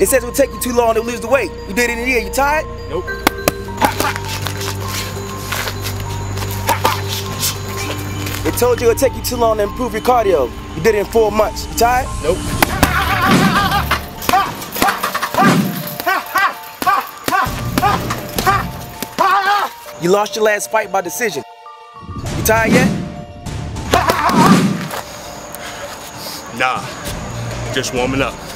It says it'll take you too long to lose the weight. You did it in a year. You tired? Nope. It told you it would take you too long to improve your cardio. You did it in four months. You tired? Nope. You lost your last fight by decision. You tired yet? Nah. Just warming up.